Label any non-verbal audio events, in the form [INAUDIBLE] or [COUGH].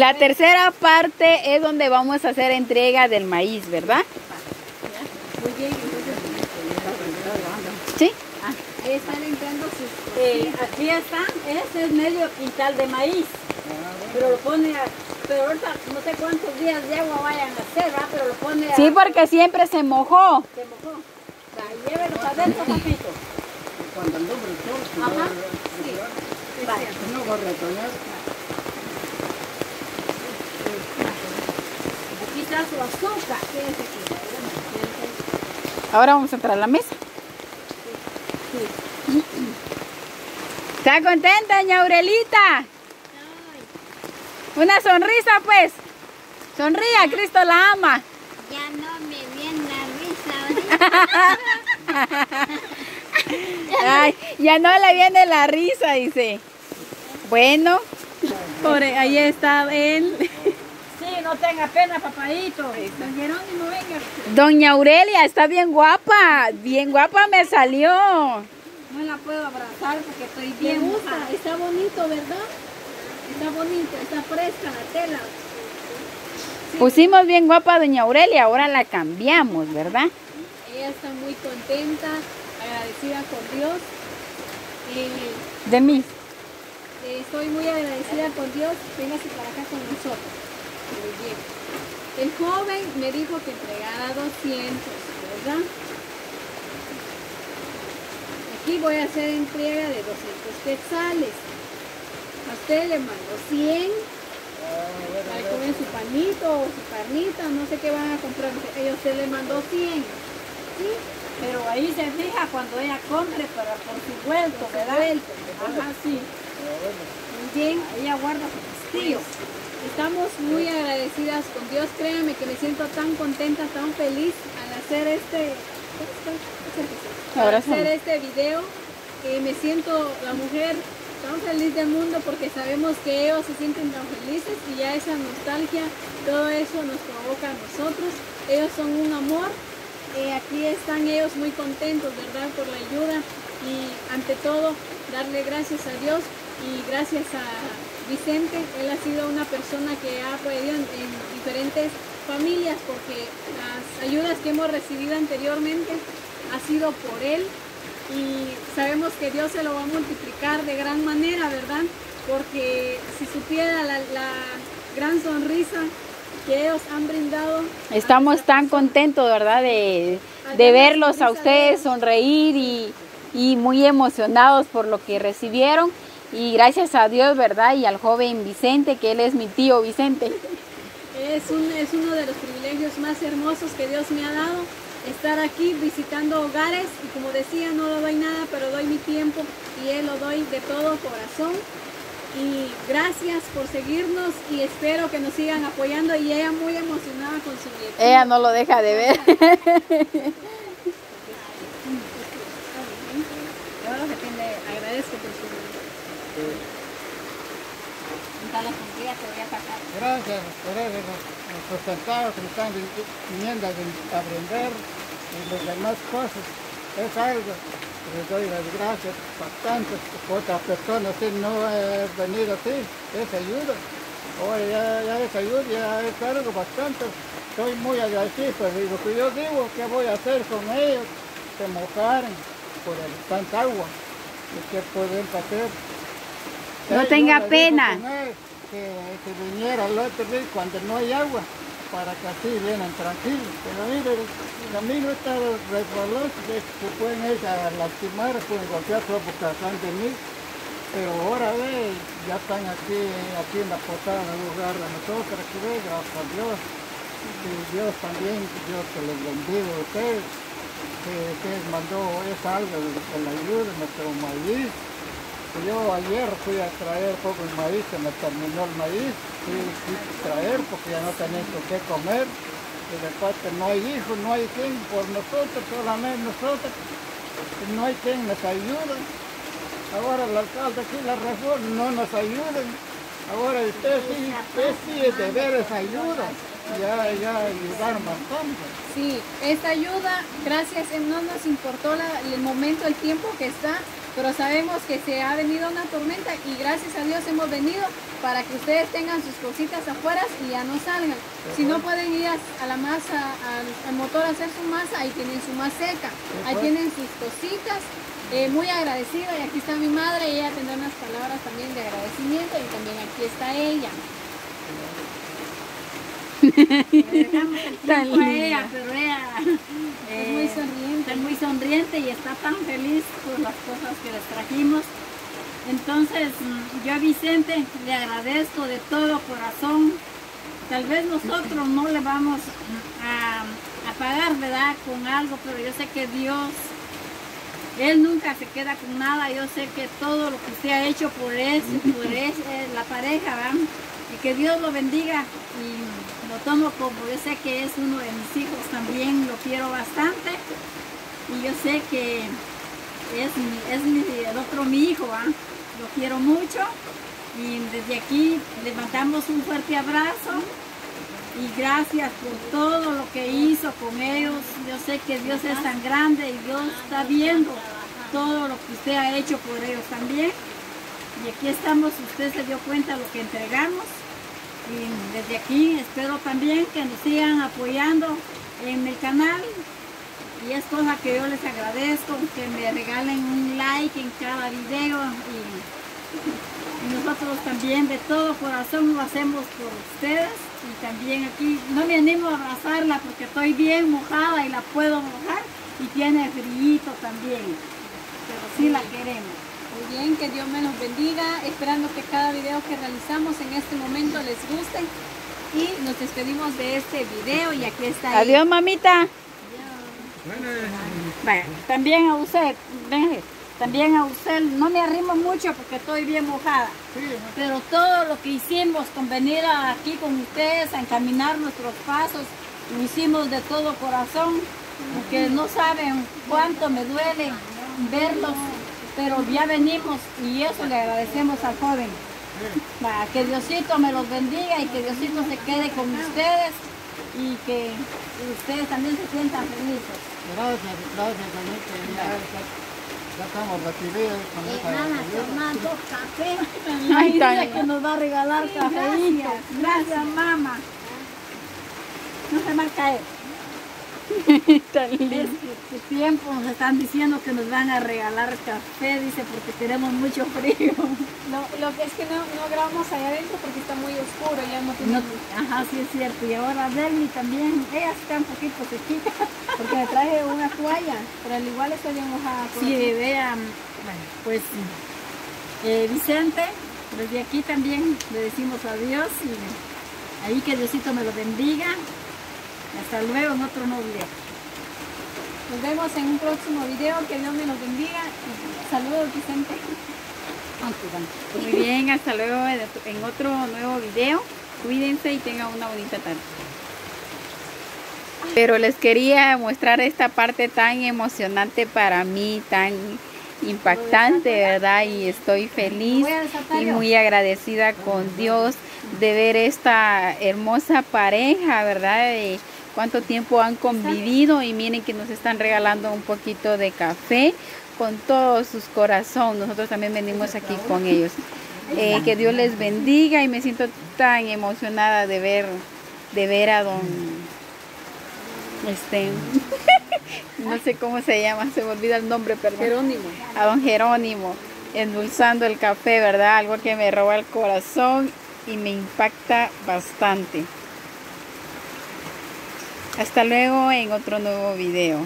La tercera parte es donde vamos a hacer entrega del maíz, ¿verdad? Muy bien, entonces. Sí. Ah, ahí están entrando sus. Eh, aquí está, este es medio quintal de maíz. Pero lo pone a. Pero ahorita no sé cuántos días de agua vayan a hacer, ¿verdad? Pero lo pone a. Sí, porque siempre se mojó. Se mojó. Va, llévelos adentro, papito. Cuando el si Ajá. Sí. si no va a retoñar. Su azúcar. Fíjense. Ahora vamos a entrar a la mesa. ¿Está contenta, doña Aurelita? Una sonrisa, pues. Sonría, Cristo la ama. Ya no me viene la risa ahorita. [LAUGHS] Ay, ya no le viene la risa, dice. Bueno, Pobre, ahí está él. No tenga pena, papadito. Don Jerónimo, venga. doña Aurelia está bien guapa. Bien guapa me salió. No la puedo abrazar porque estoy Me bien gusta, mojada. está bonito, ¿verdad? Está bonito, está fresca la tela. Pusimos bien guapa a doña Aurelia, ahora la cambiamos, ¿verdad? Ella está muy contenta, agradecida con Dios. Eh, De mí. eh, estoy muy agradecida con Dios. Véngase para acá con nosotros. Muy bien. El joven me dijo que entregara 200, ¿verdad? Aquí voy a hacer entrega de 200 quetzales. A usted le mando 100. Ahí comen su panito o su carnita, no sé qué van a comprar. Ella usted le mandó 100. ¿sí? Pero ahí se fija cuando ella compre para por su vuelto, ¿verdad? Ajá, sí. Muy bien, ella guarda su castillo. Estamos muy agradecidas con Dios. Créanme que me siento tan contenta, tan feliz al hacer este, al hacer este video. Eh, me siento la mujer tan feliz del mundo porque sabemos que ellos se sienten tan felices y ya esa nostalgia, todo eso nos provoca a nosotros. Ellos son un amor. Eh, aquí están ellos muy contentos, ¿verdad? Por la ayuda y ante todo darle gracias a Dios y gracias a Vicente. Él ha sido una persona que ha apoyado en, en diferentes familias porque las ayudas que hemos recibido anteriormente ha sido por él y sabemos que Dios se lo va a multiplicar de gran manera, ¿verdad? Porque si supiera la, la gran sonrisa que ellos han brindado. Estamos tan contentos, ¿verdad? De, de verlos a ustedes sonreír y, y muy emocionados por lo que recibieron. Y gracias a Dios, ¿verdad? Y al joven Vicente, que él es mi tío Vicente. Es, un, es uno de los privilegios más hermosos que Dios me ha dado, estar aquí visitando hogares y como decía, no lo doy nada, pero doy mi tiempo y Él lo doy de todo corazón. Y gracias por seguirnos y espero que nos sigan apoyando y ella muy emocionada con su nieto. Ella no lo deja de ver. [LAUGHS] Yo lo que tiene, agradezco por su Voy a. Gracias por eso, nuestros centavos que nos están vi- viniendo a aprender y las demás cosas. Es algo que les doy las gracias bastante. Otra persona así no ha venido así, es ayuda. Ahora ya, ya es ayuda, ya es algo bastante. Estoy muy agradecido, lo que yo digo, ¿qué voy a hacer con ellos? Se mojaron por el tanta agua. ¿Y qué pueden hacer? No tenga pena. Que, que viniera el otro día cuando no hay agua, para que así vienen tranquilos. Pero mire, el amigo está resbaloso, que se pueden ir a lastimar, pueden golpear todo porque atrás de mí. Pero ahora ve, ya están aquí, aquí en la posada del lugar de nosotros, aquí ve, gracias a Dios. Y Dios también, Dios que les bendiga a ustedes, que ustedes mandó esa algo de la ayuda, nuestro maíz. Yo ayer fui a traer poco el maíz, se me terminó el maíz, fui, a traer porque ya no tenía qué comer. Y después que no hay hijos, no hay quien por nosotros, solamente nosotros, no hay quien nos ayude. Ahora el alcalde aquí, la reforma, no nos ayudan. Ahora usted sí, usted sí de veras ayuda. Ya, ya ayudaron bastante. Sí, esta ayuda, gracias, no nos importó el momento, el tiempo que está, pero sabemos que se ha venido una tormenta y gracias a Dios hemos venido para que ustedes tengan sus cositas afuera y ya no salgan. Si no pueden ir a, la masa, al, motor a hacer su masa, ahí tienen su maseca, ahí tienen sus cositas. Eh, muy agradecida y aquí está mi madre y ella tendrá unas palabras también de agradecimiento y también aquí está ella. Tan tiempo a linda. ella, pero ella Es muy eh, sonriente. está muy sonriente y está tan feliz por las cosas que les trajimos. Entonces, yo a Vicente le agradezco de todo corazón. Tal vez nosotros no le vamos a, a pagar, ¿verdad? Con algo, pero yo sé que Dios, Él nunca se queda con nada. Yo sé que todo lo que usted ha hecho por eso, por [LAUGHS] eso, la pareja, ¿verdad? Y que Dios lo bendiga. Y lo tomo como yo sé que es uno de mis hijos también, lo quiero bastante. Y yo sé que es, mi- es mi- el otro mi hijo, ¿ah? lo quiero mucho. Y desde aquí le mandamos un fuerte abrazo. Y gracias por todo lo que hizo con ellos. Yo sé que Dios es tan grande y Dios está viendo todo lo que usted ha hecho por ellos también. Y aquí estamos, usted se dio cuenta de lo que entregamos. Y desde aquí espero también que nos sigan apoyando en el canal. Y es cosa que yo les agradezco, que me regalen un like en cada video. Y, y nosotros también de todo corazón lo hacemos por ustedes. Y también aquí no me animo a abrazarla porque estoy bien mojada y la puedo mojar. Y tiene frío también. Pero sí la queremos. Muy bien, que Dios me los bendiga, esperando que cada video que realizamos en este momento les guste. Y nos despedimos de este video y aquí está. Adiós, mamita. Vaya, también a usted, venga, también a usted, no me arrimo mucho porque estoy bien mojada. Sí, Pero todo lo que hicimos con venir aquí con ustedes a encaminar nuestros pasos, lo hicimos de todo corazón, porque no saben cuánto me duele verlos, pero ya venimos y eso le agradecemos al joven. Va, que Diosito me los bendiga y que Diosito se quede con ustedes y que ustedes también se sientan felices. gracias, gracias, Anita. Ya, estamos recibidos con Eh, esta van a ayuda. tomar dos cafés. Ay, Ay, tan- dice que nos va a regalar cafeíto. Gracias, mamá. No se me va a caer. [LAUGHS] Tan Es lindo. que, que tiempo nos están diciendo que nos van a regalar café, dice, porque tenemos mucho frío. Lo, lo que es que no, no grabamos allá adentro porque está muy oscuro, ya no tiene No, ajá, sí es cierto. Y ahora Delmi también, ella está un poquito sequita. [LAUGHS] Porque me traje una toalla, pero al igual estoy mojada. Sí, vean, bueno, pues eh, Vicente, desde aquí también le decimos adiós y ahí que Diosito me lo bendiga. Hasta luego en otro nuevo video. Nos vemos en un próximo video, que Dios me los bendiga. Saludos Vicente. Muy bien, hasta luego en otro nuevo video. Cuídense y tengan una bonita tarde. Pero les quería mostrar esta parte tan emocionante para mí, tan impactante, ¿verdad? Y estoy feliz y muy agradecida con Dios de ver esta hermosa pareja, ¿verdad? Cuánto tiempo han convivido y miren que nos están regalando un poquito de café con todo sus corazón. Nosotros también venimos aquí con ellos. Eh, que Dios les bendiga y me siento tan emocionada de ver de ver a don este [LAUGHS] no sé cómo se llama, se me olvida el nombre, perdón. Jerónimo. A don Jerónimo endulzando el café, ¿verdad? Algo que me roba el corazón y me impacta bastante. Hasta luego en otro nuevo video.